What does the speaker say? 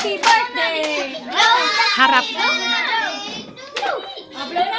Happy birthday! Harap. Harap.